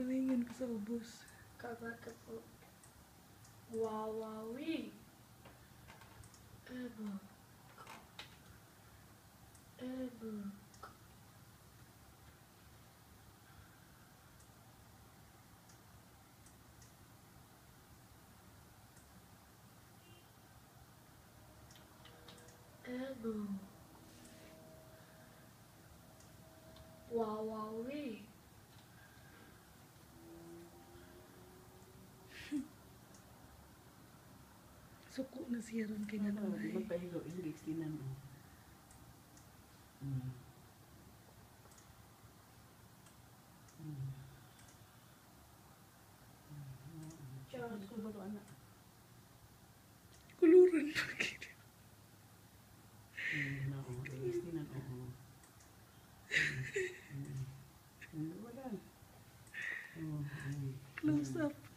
ringan ke bus kagak tepuk wawawi. Ebu ebu ebu wawawi Suko na siya ron kay nga na. Ano, di magpahigo, hindi tinan mo. Mm. Mm. Charles, kung. Kuluran pa kita. Na ako. Ilis tinan ako. Wala. Oh, Close up.